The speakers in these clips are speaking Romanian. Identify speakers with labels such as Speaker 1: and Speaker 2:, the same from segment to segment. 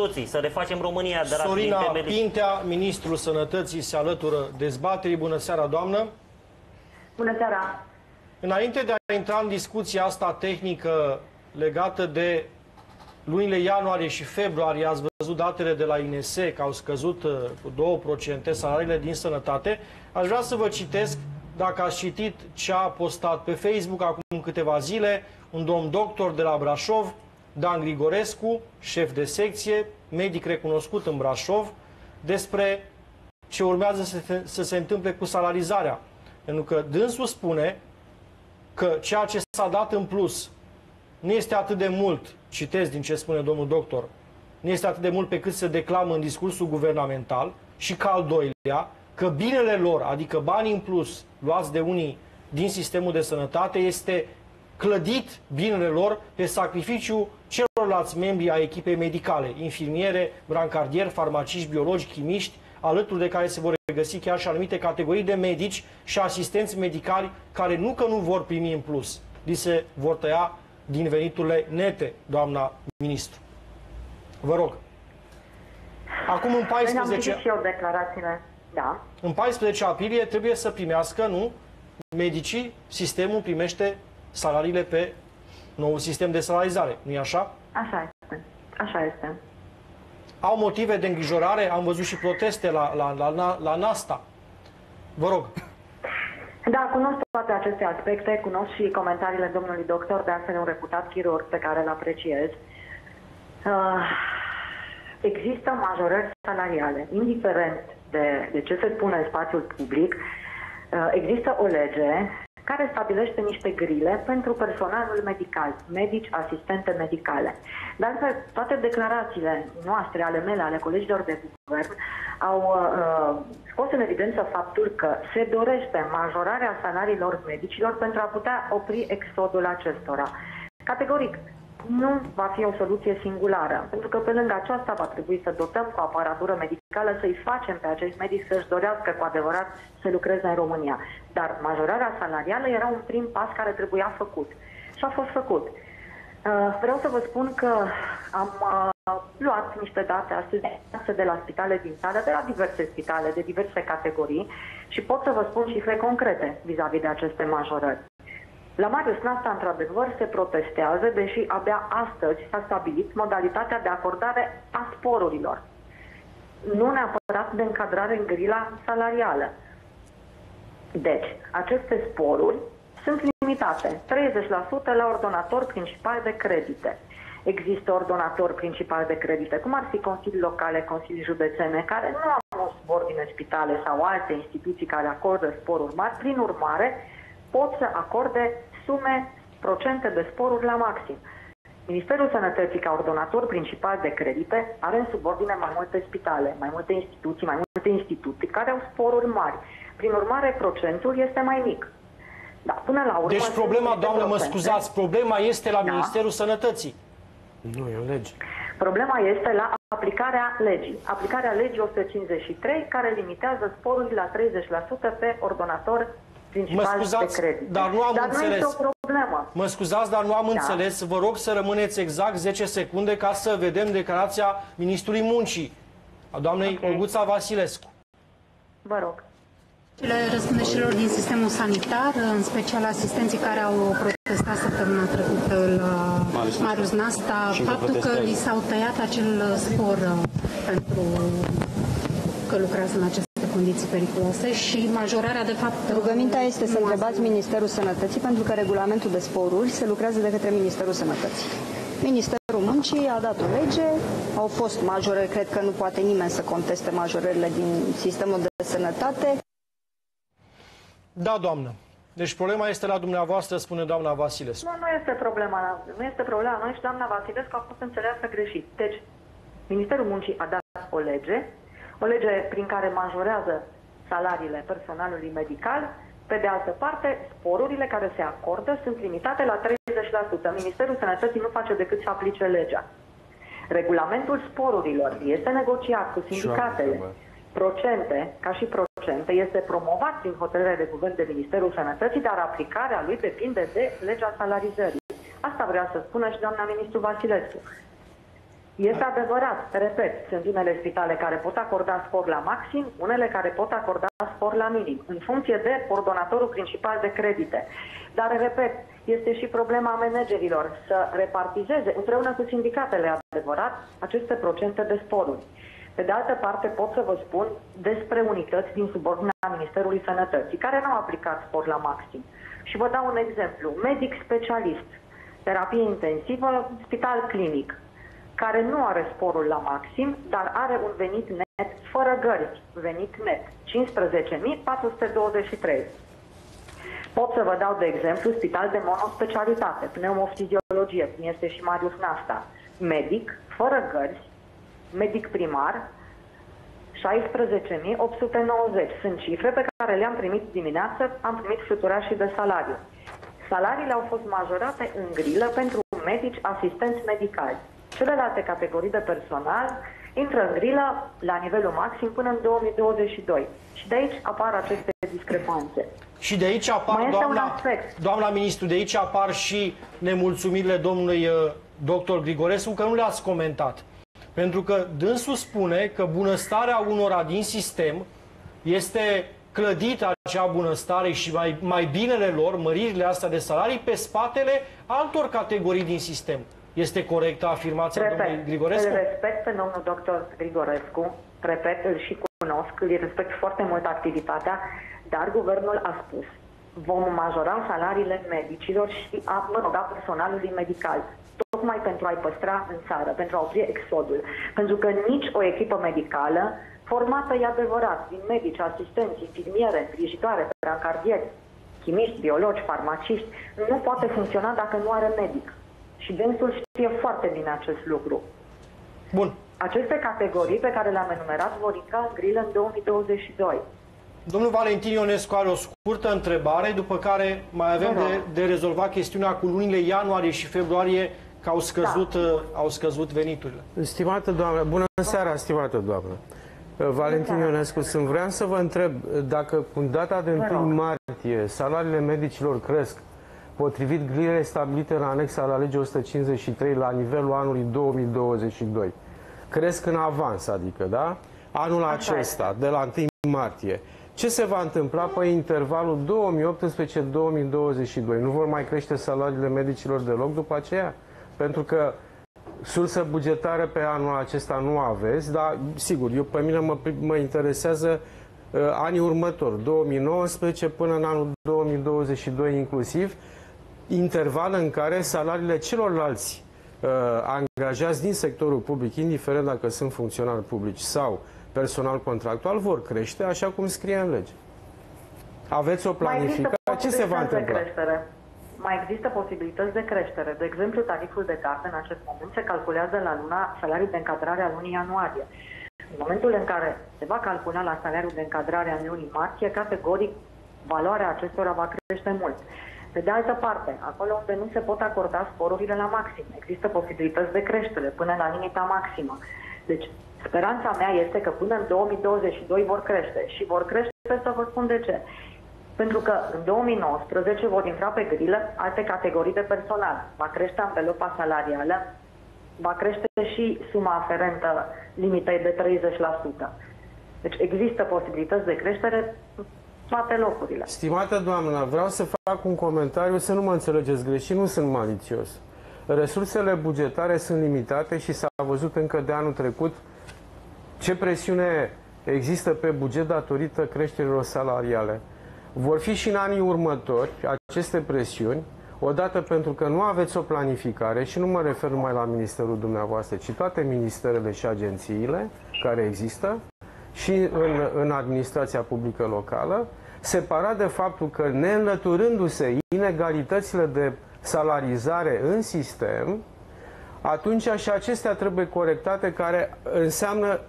Speaker 1: toții, să refacem România de la
Speaker 2: Sorina
Speaker 1: din temelii.
Speaker 2: Pintea, Ministrul Sănătății, se alătură dezbaterii. Bună seara, doamnă!
Speaker 3: Bună seara!
Speaker 2: Înainte de a intra în discuția asta tehnică legată de lunile ianuarie și februarie, ați văzut datele de la INS că au scăzut uh, cu 2% salariile din sănătate, aș vrea să vă citesc, dacă ați citit ce a postat pe Facebook acum câteva zile, un domn doctor de la Brașov, Dan Grigorescu, șef de secție, medic recunoscut în Brașov, despre ce urmează să se, să se întâmple cu salarizarea. Pentru că dânsul spune că ceea ce s-a dat în plus nu este atât de mult, citesc din ce spune domnul doctor, nu este atât de mult pe cât se declamă în discursul guvernamental și ca al doilea, că binele lor, adică banii în plus luați de unii din sistemul de sănătate, este clădit binele lor pe sacrificiu celorlalți membri ai echipei medicale, infirmiere, brancardieri, farmaciști, biologi, chimiști, alături de care se vor regăsi chiar și anumite categorii de medici și asistenți medicali care nu că nu vor primi în plus, li se vor tăia din veniturile nete, doamna ministru. Vă rog. Acum în 14...
Speaker 3: Am și eu declarațiile. Da.
Speaker 2: În 14 aprilie trebuie să primească, nu? Medicii, sistemul primește salariile pe nou sistem de salarizare, nu-i așa?
Speaker 3: Așa este. Așa este.
Speaker 2: Au motive de îngrijorare, am văzut și proteste la, la, la, la, la NASTA. Vă rog.
Speaker 3: Da, cunosc toate aceste aspecte, cunosc și comentariile domnului doctor, de altfel un reputat chirurg pe care îl apreciez. Uh, există majorări salariale, indiferent de, de ce se spune în spațiul public, uh, există o lege care stabilește niște grile pentru personalul medical, medici, asistente medicale. De altfel, toate declarațiile noastre, ale mele, ale colegilor de guvern, au uh, scos în evidență faptul că se dorește majorarea salariilor medicilor pentru a putea opri exodul acestora. Categoric, nu va fi o soluție singulară, pentru că pe lângă aceasta va trebui să dotăm cu aparatură medicală, să-i facem pe acești medici să-și dorească cu adevărat să lucreze în România. Dar majorarea salarială era un prim pas care trebuia făcut. Și a fost făcut. Uh, vreau să vă spun că am uh, luat niște date astăzi de la spitale din țară, de la diverse spitale, de diverse categorii și pot să vă spun cifre concrete vis-a-vis -vis de aceste majorări. La Marius Nasta, într-adevăr, se protestează, deși abia astăzi s-a stabilit modalitatea de acordare a sporurilor. Nu neapărat de încadrare în grila salarială. Deci, aceste sporuri sunt limitate. 30% la ordonator principal de credite. Există ordonator principal de credite, cum ar fi consilii locale, consilii județene, care nu au subordine spitale sau alte instituții care acordă sporuri mari. Prin urmare, pot să acorde sume, procente de sporuri la maxim. Ministerul Sănătății, ca ordonator principal de credite, are în subordine mai multe spitale, mai multe instituții, mai multe instituții care au sporuri mari. Prin urmare, procentul este mai mic. Da, până la urmă,
Speaker 2: deci problema, doamnă, mă scuzați, problema este la da. Ministerul Sănătății.
Speaker 4: Nu, e o lege.
Speaker 3: Problema este la aplicarea legii. Aplicarea legii 153, care limitează sporurile la 30% pe ordonator principal
Speaker 2: mă scuzați,
Speaker 3: de credit.
Speaker 2: Dar nu am
Speaker 3: dar
Speaker 2: înțeles.
Speaker 3: nu este o problemă.
Speaker 2: Mă scuzați, dar nu am da. înțeles. Vă rog să rămâneți exact 10 secunde ca să vedem declarația Ministrului Muncii, a doamnei okay. Olguța Vasilescu.
Speaker 3: Vă rog.
Speaker 5: Răspundeșilor din sistemul sanitar, în special asistenții care au protestat săptămâna trecută la Marius Nasta, faptul că li s-au tăiat acel spor uh, pentru că lucrează în acest condiții periculoase și majorarea, de fapt...
Speaker 6: Rugămintea este să întrebați Ministerul Sănătății, pentru că regulamentul de sporuri se lucrează de către Ministerul Sănătății. Ministerul Muncii a dat o lege, au fost majorări, cred că nu poate nimeni să conteste majorările din sistemul de sănătate.
Speaker 2: Da, doamnă. Deci problema este la dumneavoastră, spune doamna Vasilescu.
Speaker 3: Nu, nu este problema. Nu este problema. Noi și doamna Vasilescu a fost înțeleasă greșit. Deci, Ministerul Muncii a dat o lege o lege prin care majorează salariile personalului medical, pe de altă parte, sporurile care se acordă sunt limitate la 30%. Ministerul Sănătății nu face decât să aplice legea. Regulamentul sporurilor este negociat cu sindicatele. Procente, ca și procente, este promovat prin hotărâre de guvern de Ministerul Sănătății, dar aplicarea lui depinde de legea salarizării. Asta vrea să spună și doamna ministru Vasilescu. Este adevărat, repet, sunt unele spitale care pot acorda spor la maxim, unele care pot acorda spor la minim, în funcție de coordonatorul principal de credite. Dar, repet, este și problema managerilor să repartizeze împreună cu sindicatele, adevărat, aceste procente de sporuri. Pe de altă parte, pot să vă spun despre unități din subordinea Ministerului Sănătății, care nu au aplicat spor la maxim. Și vă dau un exemplu. Medic specialist, terapie intensivă, spital clinic, care nu are sporul la maxim, dar are un venit net fără gări, venit net, 15.423. Pot să vă dau de exemplu spital de monospecialitate, pneumofiziologie, cum este și Marius Nasta, medic, fără gări, medic primar, 16.890. Sunt cifre pe care le-am primit dimineață, am primit fluturașii de salariu. Salariile au fost majorate în grilă pentru medici, asistenți medicali. Celelalte categorii de personal intră în grilă la nivelul maxim până în 2022. Și de aici apar aceste discrepanțe.
Speaker 2: Și de aici apar,
Speaker 3: Mai este un
Speaker 2: doamna,
Speaker 3: aspect.
Speaker 2: doamna ministru, de aici apar și nemulțumirile domnului uh, doctor Grigorescu, că nu le-ați comentat. Pentru că dânsul spune că bunăstarea unora din sistem este clădită acea bunăstare și mai, mai binele lor, măririle astea de salarii, pe spatele altor categorii din sistem. Este corectă afirmația domnului
Speaker 3: Repet,
Speaker 2: Grigorescu?
Speaker 3: îl respect pe domnul doctor Grigorescu, repet, îl și cunosc, îl respect foarte mult activitatea, dar guvernul a spus vom majora salariile medicilor și a, mă rog, a personalului medical tocmai pentru a-i păstra în țară, pentru a opri exodul. Pentru că nici o echipă medicală formată, e adevărat, din medici, asistenți, infirmiere, îngrijitoare, brancardieri, chimiști, biologi, farmaciști, nu poate funcționa dacă nu are medic. Și dânsul știe foarte bine acest lucru.
Speaker 2: Bun.
Speaker 3: Aceste categorii pe care le-am enumerat vor intra în grilă în 2022.
Speaker 2: Domnul Valentin Ionescu are o scurtă întrebare, după care mai avem
Speaker 3: Vă rog.
Speaker 2: de, de rezolvat chestiunea cu lunile ianuarie și februarie, că au scăzut,
Speaker 3: Da.
Speaker 2: uh, au scăzut veniturile.
Speaker 4: Stimată doamnă, bună seara, stimată doamnă. Valentin
Speaker 3: seara.
Speaker 4: Ionescu, sunt vreau să vă întreb dacă cu data de 1
Speaker 3: rog.
Speaker 4: martie salariile medicilor cresc potrivit grilele stabilite în anexa la legea 153 la nivelul anului 2022. Cresc în avans, adică, da? Anul
Speaker 3: Așa
Speaker 4: acesta, de la 1 martie. Ce se va întâmpla pe intervalul 2018-2022? Nu vor mai crește salariile medicilor deloc după aceea? Pentru că sursă bugetară pe anul acesta nu aveți, dar sigur, eu pe mine mă, mă interesează uh, anii următori, 2019 până în anul 2022 inclusiv, interval în care salariile celorlalți uh, angajați din sectorul public, indiferent dacă sunt funcționari publici sau personal contractual, vor crește așa cum scrie în lege. Aveți o
Speaker 3: Mai există
Speaker 4: planificare? Ce se va
Speaker 3: posibilități de
Speaker 4: întâmpla?
Speaker 3: creștere. Mai există posibilități de creștere. De exemplu, tariful de carte în acest moment se calculează la luna salariul de încadrare a lunii ianuarie. În momentul în care se va calcula la salariul de încadrare a lunii martie, categoric valoarea acestora va crește mult. Pe de altă parte, acolo unde nu se pot acorda sporurile la maxim, există posibilități de creștere până la limita maximă. Deci, speranța mea este că până în 2022 vor crește și vor crește să vă spun de ce. Pentru că în 2019 vor intra pe grilă alte categorii de personal. Va crește anvelopa salarială, va crește și suma aferentă limitei de 30%. Deci există posibilități de creștere în toate locurile.
Speaker 4: Stimată doamnă, vreau să fac un comentariu, să nu mă înțelegeți greșit, nu sunt malițios. Resursele bugetare sunt limitate și s-a văzut încă de anul trecut ce presiune există pe buget datorită creșterilor salariale. Vor fi și în anii următori aceste presiuni, odată pentru că nu aveți o planificare și nu mă refer numai la ministerul dumneavoastră, ci toate ministerele și agențiile care există și în, în administrația publică locală, separat de faptul că neînlăturându-se inegalitățile de salarizare în sistem, atunci și acestea trebuie corectate, care înseamnă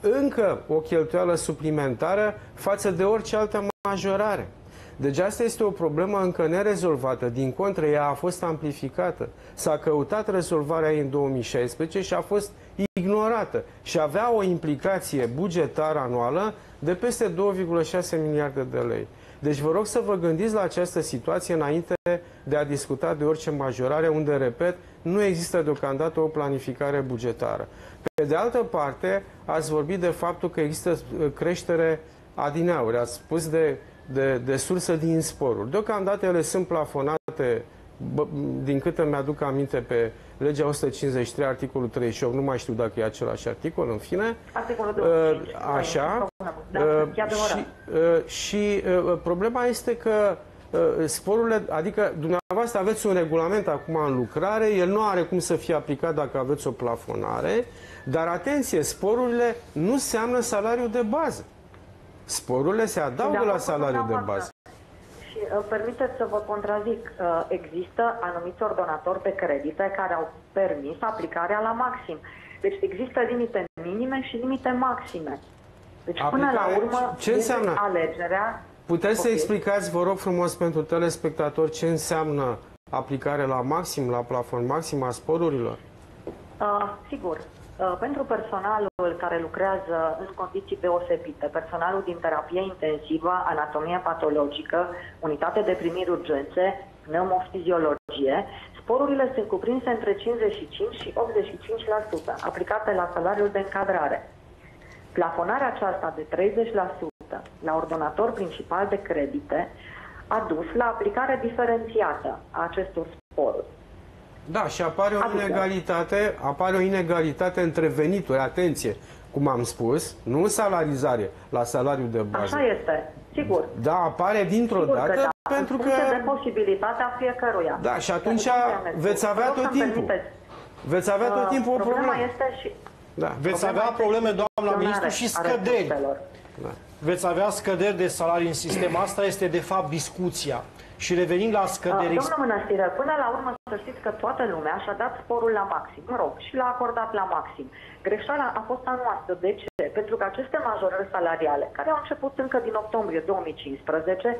Speaker 4: încă o cheltuială suplimentară față de orice altă majorare. Deci asta este o problemă încă nerezolvată. Din contră, ea a fost amplificată. S-a căutat rezolvarea ei în 2016 și a fost ignorată. Și avea o implicație bugetară anuală de peste 2,6 miliarde de lei. Deci vă rog să vă gândiți la această situație înainte de a discuta de orice majorare, unde, repet, nu există deocamdată o planificare bugetară. Pe de altă parte, ați vorbit de faptul că există uh, creștere adineauri, ați spus de, de, de sursă din sporuri. Deocamdată ele sunt plafonate, bă, din câte mi-aduc aminte, pe legea 153, articolul 38, nu mai știu dacă e același articol, în fine.
Speaker 3: Articolul
Speaker 4: Uh,
Speaker 3: 25.
Speaker 4: Așa.
Speaker 3: Da,
Speaker 4: Uh,
Speaker 3: e adevărat.
Speaker 4: și uh, și uh, problema este că uh, sporurile, adică dumneavoastră aveți un regulament acum în lucrare, el nu are cum să fie aplicat dacă aveți o plafonare, dar atenție, sporurile nu înseamnă salariul de bază. Sporurile se adaugă
Speaker 3: De
Speaker 4: la
Speaker 3: acord cu
Speaker 4: salariul de
Speaker 3: dumneavoastră.
Speaker 4: bază.
Speaker 3: Și uh, permiteți să vă contrazic. Uh, există anumiți ordonatori de credite care au permis aplicarea la maxim. Deci există limite minime și limite maxime. Deci până la
Speaker 4: Aplicare-
Speaker 3: urmă
Speaker 4: ce
Speaker 3: este
Speaker 4: înseamnă?
Speaker 3: alegerea.
Speaker 4: Puteți să
Speaker 3: Ok.
Speaker 4: explicați, vă rog frumos, pentru telespectatori ce înseamnă aplicare la maxim, la plafon maxim a sporurilor?
Speaker 3: Uh, sigur. Uh, pentru personalul care lucrează în condiții deosebite, personalul din terapie intensivă, anatomie patologică, unitate de primiri urgențe, pneumofiziologie, sporurile sunt cuprinse între 55 și 85%, aplicate la salariul de încadrare. Plafonarea aceasta de 30% la ordonator principal de credite a dus la aplicare diferențiată a acestor sporuri.
Speaker 4: Da, și apare o
Speaker 3: Adică-
Speaker 4: inegalitate, apare o inegalitate între venituri, atenție, cum am spus, nu salarizare la salariul de bază.
Speaker 3: Așa este, sigur.
Speaker 4: Da, apare dintr-o
Speaker 3: Sigur că
Speaker 4: dată
Speaker 3: da,
Speaker 4: pentru
Speaker 3: în
Speaker 4: că
Speaker 3: funcție de posibilitatea fiecăruia.
Speaker 4: Da, și atunci
Speaker 3: Dar, domnule
Speaker 4: veți avea
Speaker 3: vă rog
Speaker 4: tot
Speaker 3: să-mi
Speaker 4: timpul.
Speaker 3: permiteți.
Speaker 4: veți avea tot
Speaker 3: Uh,
Speaker 4: timpul o
Speaker 3: Problema
Speaker 4: problemă.
Speaker 3: este și
Speaker 4: Da.
Speaker 2: Veți
Speaker 3: problema
Speaker 2: avea
Speaker 3: este
Speaker 2: probleme, doamna
Speaker 3: gestionare
Speaker 2: ministru, și
Speaker 3: a
Speaker 2: scăderi.
Speaker 3: resurselor.
Speaker 2: Veți avea scăderi de salarii în sistem. Asta este, de fapt, discuția. Și revenind la
Speaker 3: Uh,
Speaker 2: scăderi...
Speaker 3: Domnul Mănăstire, până la urmă să știți că toată lumea și-a dat sporul la maxim, mă rog, și l-a acordat la maxim. Greșeala a fost a noastră. De ce? Pentru că aceste majorări salariale, care au început încă din octombrie 2015,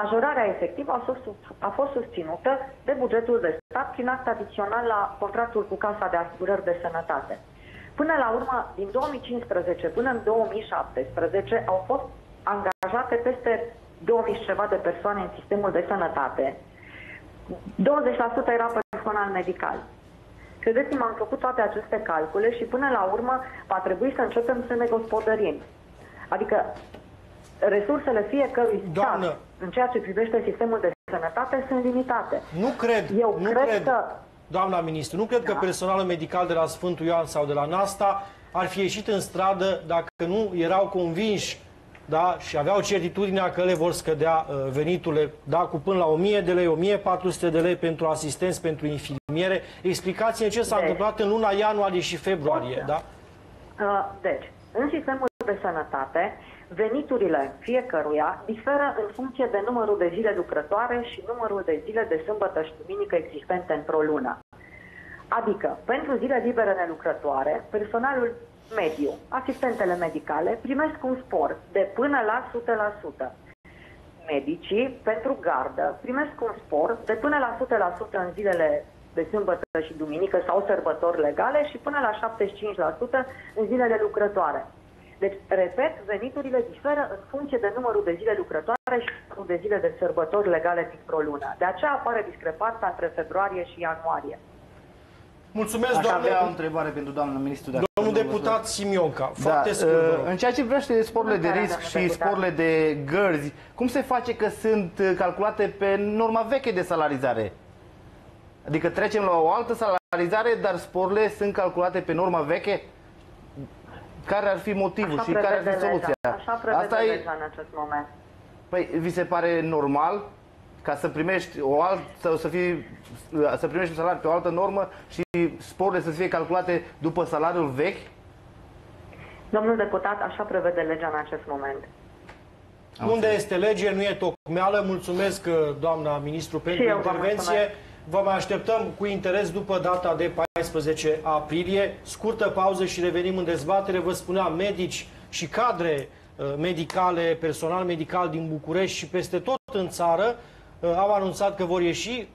Speaker 3: majorarea efectivă a fost, a fost susținută de bugetul de stat prin act adițional la contractul cu Casa de Asigurări de Sănătate. Până la urmă, din 2015 până în 2017 au fost angajate peste 2000 și ceva de persoane în sistemul de sănătate. 20% era personal medical. Credeți-mă, am făcut toate aceste calcule și până la urmă va trebui să începem să ne gospodărim. Adică resursele fiecărui
Speaker 2: Doamnă.
Speaker 3: stat în ceea ce privește sistemul de sănătate sunt limitate.
Speaker 2: Nu cred,
Speaker 3: Eu
Speaker 2: nu
Speaker 3: cred
Speaker 2: cred,
Speaker 3: că-
Speaker 2: doamna ministru, nu cred că
Speaker 3: Da.
Speaker 2: personalul medical de la Sfântul Ioan sau de la Nasta ar fi ieșit în stradă dacă nu erau convinși da, și aveau certitudinea că le vor scădea uh, veniturile da, cu până la 1000 de lei, 1400 de lei pentru asistenți, pentru infirmiere. Explicați-ne ce s-a
Speaker 3: Deci-
Speaker 2: întâmplat în luna ianuarie și februarie.
Speaker 3: Pot să-
Speaker 2: Da?
Speaker 3: Uh, Deci, în sistemul de sănătate, veniturile fiecăruia diferă în funcție de numărul de zile lucrătoare și numărul de zile de sâmbătă și duminică existente într-o lună. Adică, pentru zile libere nelucrătoare, personalul mediu, asistentele medicale, primesc un spor de până la 100%. Medicii, pentru gardă, primesc un spor de până la 100% în zilele de sâmbătă și duminică sau sărbători legale și până la 75% în zilele lucrătoare. Deci, repet, veniturile diferă în funcție de numărul de zile lucrătoare și numărul de zile de sărbători legale dintr-o lună. De aceea apare discrepanța între februarie și ianuarie.
Speaker 2: Mulțumesc,
Speaker 7: Aș
Speaker 2: doamne,
Speaker 7: avea o întrebare pentru doamna ministru. dacă
Speaker 2: domnul
Speaker 7: nu vă
Speaker 2: deputat Simionca.
Speaker 7: Da,
Speaker 2: Foarte scurt, vă
Speaker 7: uh,
Speaker 2: rog.
Speaker 7: în ceea ce privește sporurile de
Speaker 3: Bună
Speaker 7: risc
Speaker 3: seara,
Speaker 7: și
Speaker 3: domnule deputat.
Speaker 7: sporurile de gărzi, cum se face că sunt uh, calculate pe norma veche de salarizare? Adică trecem la o altă salarizare, dar sporurile sunt calculate pe norma veche? Care ar fi motivul
Speaker 3: Așa
Speaker 7: și care ar
Speaker 3: prevede
Speaker 7: fi soluția?
Speaker 3: legea. Așa prevede
Speaker 7: Asta e,
Speaker 3: legea în acest moment.
Speaker 7: păi, vi se pare normal ca să primești o altă, să, să, fii, să primești un salariu pe o altă normă și sporurile să fie calculate după salariul vechi?
Speaker 3: Domnul deputat, așa prevede legea în acest moment.
Speaker 2: Unde este lege, nu e tocmeală. Mulțumesc, uh, doamna ministru, pentru
Speaker 3: eu vă
Speaker 2: intervenție.
Speaker 3: mulțumesc.
Speaker 2: Vă mai așteptăm cu interes după data de 14 aprilie. Scurtă pauză și revenim în dezbatere. Vă spuneam, medici și cadre uh, medicale, personal medical din București și peste tot în țară uh, au anunțat că vor ieși